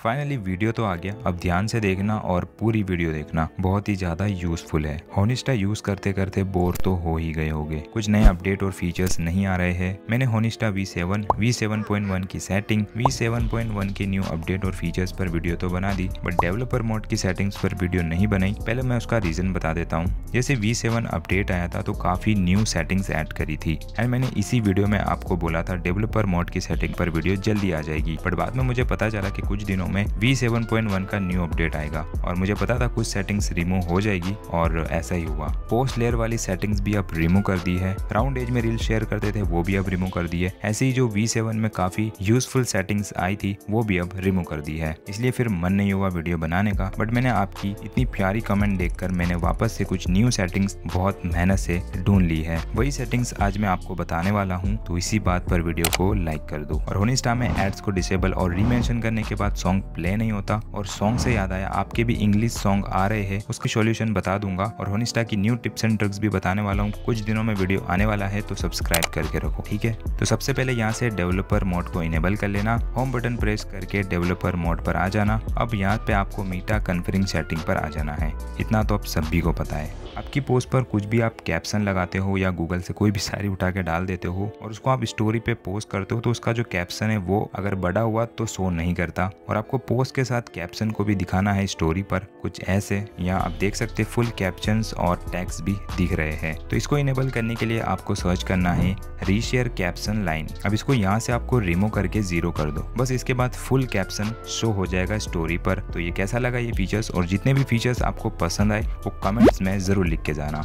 Finally video तो आ गया। अब ध्यान से देखना और पूरी वीडियो देखना। बहुत ही ज़्यादा यूजफुल है। होनिस्टा यूज़ करते करते बोर तो हो ही गए होंगे। कुछ नए अपडेट और फीचर्स नहीं आ रहे हैं। मैंने होनिस्टा V7 V7.1 की सेटिंग V7.1 के न्यू अपडेट और फीचर्स पर वीडियो तो बना दी बट डेवलपर मोड की सेटिंग्स पर वीडियो नहीं बनाई। पहले मैं उसका रीजन बता देता हूँ। जैसे V7 अपडेट आया था तो काफ़ी न्यू सेटिंग्स एड करी थी। एंड मैंने इसी वीडियो में आपको बोला था डेवलपर मोड की सेटिंग पर वीडियो जल्दी आ जाएगी। बट बाद में मुझे पता चला की कुछ दिनों में V7.1 का न्यू अपडेट आएगा और मुझे पता था कुछ सेटिंग्स रिमूव हो जाएगी और ऐसा ही हुआ। पोस्ट लेयर वाली सेटिंग्स भी अब रिमूव कर दी है। राउंड एज में रील शेयर करते थे, वो भी अब रिमूव कर दी है। ऐसे ही जो V7 में काफ़ी यूजफुल सेटिंग्स आई थी, वो भी अब रिमूव कर दी है। इसलिए फिर मन नहीं हुआ वीडियो बनाने का। बट मैंने आपकी इतनी प्यारी कमेंट देखकर मैंने वापस से कुछ न्यू सेटिंग्स बहुत मेहनत से ढूंढ ली है। वही सेटिंग्स आज मैं आपको बताने वाला हूँ तो इसी बात पर वीडियो को लाइक कर दो। और होनिस्टा में एड्स को डिसेबल और रीमेंशन करने के बाद सॉन्ग प्ले नहीं होता और सॉन्ग से याद आया, आपके भी इंग्लिश सॉन्ग आ रहे हैं, उसके सॉल्यूशन बता दूँगा और होनिस्टा की न्यू टिप्स एंड ट्रिक्स भी बताने वाला हूँ। कुछ दिनों में वीडियो आने वाला है तो सब्सक्राइब करके रखो, ठीक है? तो सबसे पहले यहाँ से डेवलपर मोड को इनेबल कर लेना। होम बटन प्रेस करके डेवलपर मोड पर आ जाना। अब यहाँ पे आपको मीटा कन्फरिंग सेटिंग पर आ जाना है। इतना तो आप सभी को पता है। आपकी पोस्ट पर कुछ भी आप कैप्शन लगाते हो या गूगल से कोई भी सारी उठा के डाल देते हो और उसको आप स्टोरी पे पोस्ट करते हो तो उसका जो कैप्शन है वो अगर बड़ा हुआ तो शो नहीं करता। और आपको पोस्ट के साथ कैप्शन को भी दिखाना है स्टोरी पर। कुछ ऐसे यहाँ आप देख सकते फुल कैप्शन और टैक्स भी दिख रहे हैं। तो इसको इनेबल करने के लिए आपको सर्च करना है रीशेयर कैप्शन लाइन अब इसको यहाँ से आपको रिमूव करके ज़ीरो कर दो। बस इसके बाद फुल कैप्शन शो हो जाएगा स्टोरी पर। तो ये कैसा लगा ये फीचर्स और जितने भी फीचर्स आपको पसंद आए, वो कमेंट्स में ज़रूर लिख के जाना।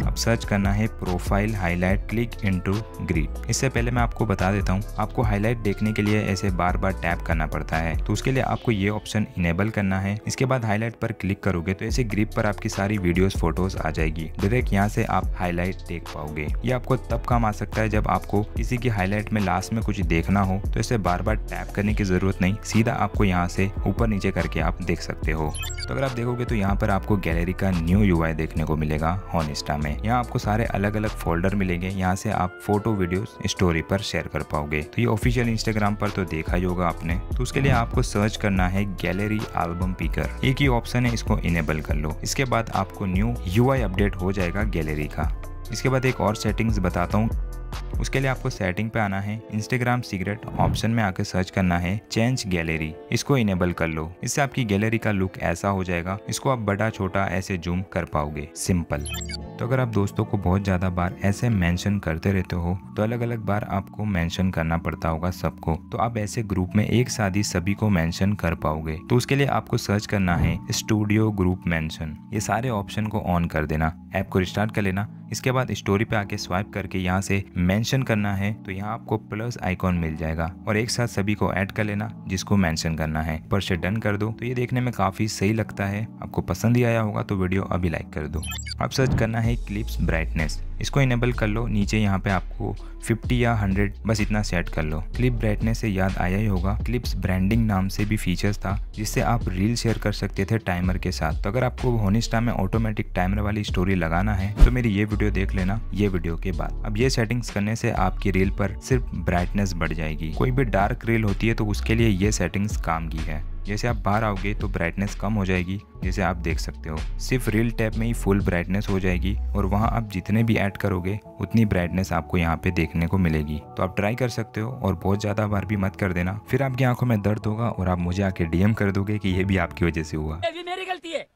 अब सर्च करना है profile highlight click into grid इससे पहले मैं आपको बता देता हूँ, आपको हाईलाइट देखने के लिए ऐसे बार बार टैप करना पड़ता है। तो उसके लिए आपको ये ऑप्शन इनेबल करना है। इसके बाद हाईलाइट पर क्लिक करोगे तो ऐसे ग्रिप पर आपकी सारी वीडियोस फ़ोटोज़ आ जाएगी। डायरेक्ट यहाँ से आप हाईलाइट देख पाओगे। ये आपको तब काम आ सकता है जब आपको किसी की हाईलाइट में लास्ट में कुछ देखना हो तो इसे बार बार टैप करने की ज़रूरत नहीं। सीधा आपको यहाँ से ऊपर नीचे करके आप देख सकते हो। तो अगर आप देखोगे तो यहाँ पर आपको गैलरी का न्यू यूआई देखने को मिलेगा हॉनिस्टा में यहाँ आपको सारे अलग अलग फोल्डर मिलेंगे, यहाँ से आप फ़ोटो, वीडियो, स्टोरी पर शेयर कर पाओगे। तो ये ऑफिशियल इंस्टाग्राम पर तो देखा ही होगा आपने। तो उसके लिए आपको सर्च करना है गैलरी एल्बम पिकर एक ही ऑप्शन है, इसको इनेबल कर लो। इसके बाद आपको न्यू यूआई अपडेट हो जाएगा गैलरी का। इसके बाद एक और सेटिंग्स बताता हूँ। उसके लिए आपको सेटिंग पे आना है। इंस्टाग्राम सीक्रेट ऑप्शन में आकर सर्च करना है। चेंज गैलरी इसको इनेबल कर लो। इससे आपकी गैलरी का लुक ऐसा हो जाएगा। इसको आप बड़ा छोटा ऐसे जूम कर पाओगे। सिंपल तो अगर आप दोस्तों को बहुत ज़्यादा बार ऐसे मेंशन करते रहते हो तो अलग अलग बार आपको मेंशन करना पड़ता होगा सबको। तो आप ऐसे ग्रुप में एक साथ ही सभी को मेंशन कर पाओगे। तो उसके लिए आपको सर्च करना है, स्टूडियो ग्रुप मेंशन। ये सारे ऑप्शन को ऑन कर देना। ऐप को रिस्टार्ट कर लेना। इसके बाद स्टोरी पे आके स्वाइप करके यहाँ से मेंशन करना है तो यहाँ आपको प्लस आइकॉन मिल जाएगा। और एक साथ सभी को ऐड कर लेना, जिसको मेंशन करना है। पर से डन कर दो। तो ये देखने में काफ़ी सही लगता है। आपको पसंद ही आया होगा तो वीडियो अभी लाइक कर दो। अब सर्च करना है क्लिप्स ब्राइटनेस इसको इनेबल कर लो, नीचे यहाँ पे आपको 50 या 100 बस इतना सेट कर लो। क्लिप ब्राइटनेस से याद आया ही होगा क्लिप्स ब्रांडिंग नाम से भी फीचर्स था, जिससे आप रील शेयर कर सकते थे टाइमर के साथ। तो अगर आपको होनिस्टा में ऑटोमेटिक टाइमर वाली स्टोरी लगाना है तो मेरी ये वीडियो देख लेना, ये वीडियो के बाद। अब ये सेटिंग्स करने से आपकी रील पर सिर्फ़ ब्राइटनेस बढ़ जाएगी। कोई भी डार्क रील होती है तो उसके लिए ये सेटिंग्स काम की है। जैसे आप बाहर आओगे तो ब्राइटनेस कम हो जाएगी, जैसे आप देख सकते हो। सिर्फ़ रियल टैब में ही फुल ब्राइटनेस हो जाएगी और वहाँ आप जितने भी ऐड करोगे, उतनी ब्राइटनेस आपको यहाँ पे देखने को मिलेगी। तो आप ट्राई कर सकते हो और बहुत ज़्यादा बार भी मत कर देना। फिर आपकी आँखों में दर्द होगा और आप मुझे आके डीएम कर दोगे की ये भी आपकी वजह से हुआ। मेरी गलती है।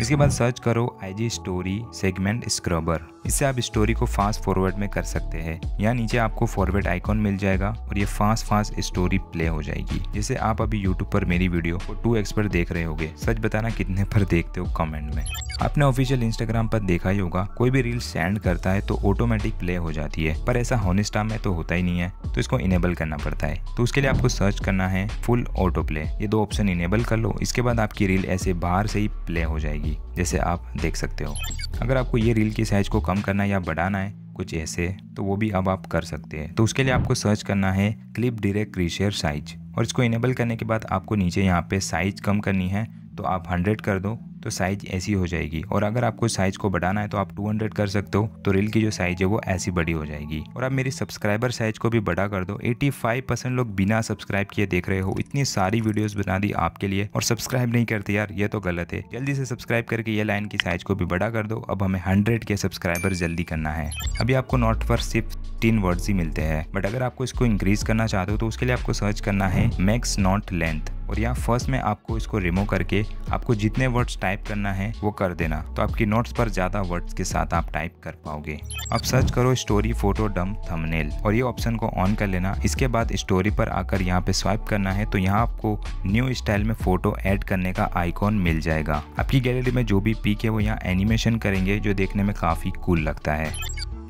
इसके बाद सर्च करो आईजी स्टोरी सेगमेंट स्क्रबर इससे आप स्टोरी को फास्ट फॉरवर्ड में कर सकते हैं। यहाँ नीचे आपको फॉरवर्ड आइकॉन मिल जाएगा और ये फास्ट फास्ट स्टोरी प्ले हो जाएगी। जैसे आप अभी यूट्यूब पर मेरी वीडियो को टू एक्स पर देख रहे होगे, सच बताना कितने पर देखते हो कमेंट में? आपने ऑफिशियल इंस्टाग्राम पर देखा ही होगा, कोई भी रील सेंड करता है तो ऑटोमेटिक प्ले हो जाती है। पर ऐसा होनिस्टा में तो होता ही नहीं है तो इसको इनेबल करना पड़ता है। तो उसके लिए आपको सर्च करना है फुल ऑटो प्ले ये दो ऑप्शन इनेबल कर लो, इसके बाद आपकी रील ऐसे बाहर से ही प्ले हो जाएगी, जैसे आप देख सकते हो। अगर आपको ये रील की साइज़ को कम करना या बढ़ाना है कुछ ऐसे तो वो भी अब आप कर सकते हैं। तो उसके लिए आपको सर्च करना है क्लिप डिरेक्ट रीशेयर साइज़ और इसको इनेबल करने के बाद आपको नीचे यहाँ पे साइज़ कम करनी है तो आप 100 कर दो। तो साइज़ ऐसी हो जाएगी। और अगर आपको साइज़ को बढ़ाना है तो आप 200 कर सकते हो तो रील की जो साइज़ है वो ऐसी बड़ी हो जाएगी। और आप मेरी सब्सक्राइबर साइज़ को भी बड़ा कर दो। 85 परसेंट लोग बिना सब्सक्राइब किए देख रहे हो। इतनी सारी वीडियोस बना दी आपके लिए। और सब्सक्राइब नहीं करते यार, ये तो गलत है। जल्दी से सब्सक्राइब करके ये लाइन की साइज़ को भी बड़ा कर दो। अब हमें हंड्रेड के सब्सक्राइबर जल्दी करना है। अभी आपको नोट पर सिर्फ़ तीन वर्ड्स ही मिलते हैं। बट अगर आपको इसको इंक्रीज करना चाहते हो तो उसके लिए आपको सर्च करना है मैक्स नॉट लेंथ और यहाँ फ़र्स्ट में आपको इसको रिमूव करके आपको जितने वर्ड्स टाइप करना है, वो कर देना। तो आपकी नोट्स पर ज़्यादा वर्ड्स के साथ आप टाइप कर पाओगे। अब सर्च करो स्टोरी फ़ोटो डम थंबनेल और ये ऑप्शन को ऑन कर लेना। इसके बाद स्टोरी पर आकर यहाँ पे स्वाइप करना है तो यहाँ आपको न्यू स्टाइल में फ़ोटो ऐड करने का आइकॉन मिल जाएगा। आपकी गैलरी में जो भी पीक है, वो यहाँ एनिमेशन करेंगे, जो देखने में काफ़ी कूल लगता है।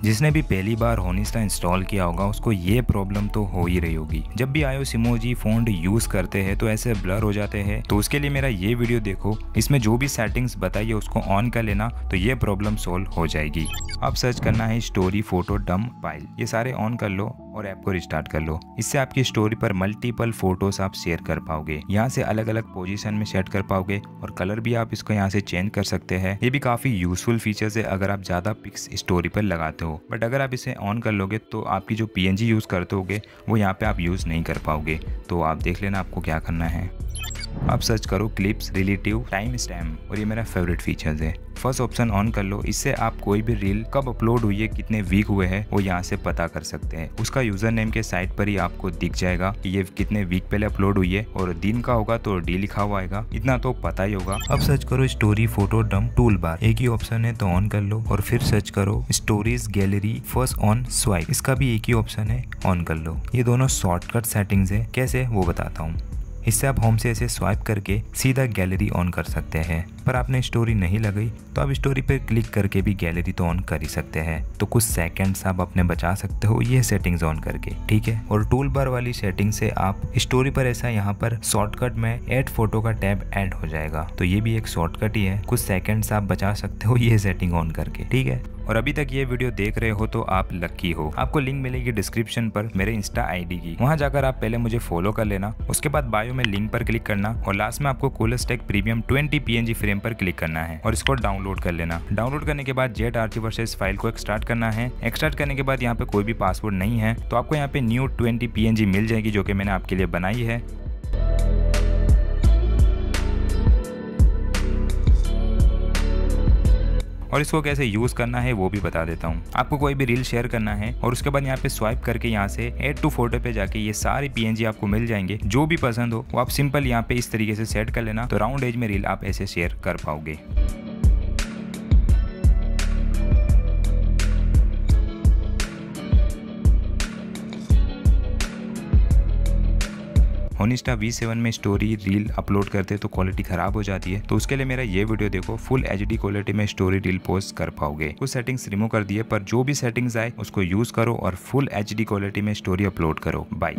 जिसने भी पहली बार होनिस्टा इंस्टॉल किया होगा, उसको ये प्रॉब्लम तो हो ही रही होगी। जब भी आयो सिमोजी फ़ोन यूज़ करते हैं तो ऐसे ब्लर हो जाते हैं। तो उसके लिए मेरा ये वीडियो देखो, इसमें जो भी सेटिंग्स बताइए, उसको ऑन कर लेना तो ये प्रॉब्लम सोल्व हो जाएगी। अब सर्च करना है स्टोरी फ़ोटो डम फ़ाइल ये सारे ऑन कर लो और ऐप को रिस्टार्ट कर लो। इससे आपकी स्टोरी पर मल्टीपल फ़ोटोज़ आप शेयर कर पाओगे। यहाँ से अलग अलग पोजीशन में सेट कर पाओगे और कलर भी आप इसको यहाँ से चेंज कर सकते हैं। ये भी काफ़ी यूजफुल फीचर्स है, अगर आप ज़्यादा पिक्स स्टोरी पर लगाते हो। बट अगर आप इसे ऑन कर लोगे तो आपकी जो PNG यूज़ करते होगे, वो यहाँ पर आप यूज़ नहीं कर पाओगे। तो आप देख लेना आपको क्या करना है। आप सर्च करो क्लिप्स रिलेटिव टाइम स्टैम्प और ये मेरा फेवरेट फीचर्स है। फ़र्स्ट ऑप्शन ऑन कर लो, इससे आप कोई भी रील कब अपलोड हुई है, कितने वीक हुए हैं, वो यहाँ से पता कर सकते हैं। उसका यूज़र नेम के साइट पर ही आपको दिख जाएगा कि ये कितने वीक पहले अपलोड हुई है और दिन का होगा तो डी लिखा हुआ आएगा। इतना तो पता ही होगा। अब सर्च करो story photo dump tool bar एक ही ऑप्शन है तो ऑन कर लो और फिर सर्च करो stories gallery first on swipe इसका भी एक ही ऑप्शन है ऑन कर लो। ये दोनों शॉर्टकट सेटिंग्स है। कैसे? वो बताता हूँ। इससे आप होम से ऐसे स्वाइप करके सीधा गैलरी ऑन कर सकते हैं। पर आपने स्टोरी नहीं लगाई तो आप स्टोरी पर क्लिक करके भी गैलरी तो ऑन कर ही सकते हैं। तो कुछ सेकंड्स आप अपने बचा सकते हो ये सेटिंग्स ऑन करके, ठीक है? और टूल बार वाली सेटिंग से आप स्टोरी पर ऐसा यहाँ पर शॉर्टकट में एड फ़ोटो का टैब ऐड हो जाएगा। तो ये भी एक शॉर्टकट ही है। कुछ सेकंड्स आप बचा सकते हो ये सेटिंग ऑन करके, ठीक है? और अभी तक ये वीडियो देख रहे हो तो आप लक्की हो। आपको लिंक मिलेगी डिस्क्रिप्शन पर मेरे इंस्टा आईडी की। वहाँ जाकर आप पहले मुझे फॉलो कर लेना। उसके बाद बायो में लिंक पर क्लिक करना। और लास्ट में आपको कोलस टेक प्रीमियम 20 पीएनजी फ्रेम पर क्लिक करना है और इसको डाउनलोड कर लेना। डाउनलोड करने के बाद जेट आर्ची वर्सेस फ़ाइल को एक्सट्रार्ट करना है। स्टार्ट करने के बाद यहाँ पे कोई भी पासवर्ड नहीं है। तो आपको यहाँ पे न्यू ट्वेंटी पी मिल जाएगी, जो कि मैंने आपके लिए बनाई है। और इसको कैसे यूज़ करना है वो भी बता देता हूँ। आपको कोई भी रील शेयर करना है और उसके बाद यहाँ पे स्वाइप करके यहाँ से एड टू फ़ोटो पे जाके ये सारे पीएनजी आपको मिल जाएँगे। जो भी पसंद हो, वो आप सिंपल यहाँ पे इस तरीके से सेट कर लेना तो राउंड एज में रील आप ऐसे शेयर कर पाओगे। होनिस्टा वी सेवन में स्टोरी रील अपलोड करते तो क्वालिटी खराब हो जाती है। तो उसके लिए मेरा ये वीडियो देखो फुल एचडी क्वालिटी में स्टोरी रील पोस्ट कर पाओगे। कुछ सेटिंग्स रिमूव कर दिए, पर जो भी सेटिंग्स आए, उसको यूज़ करो और फुल एचडी क्वालिटी में स्टोरी अपलोड करो। बाई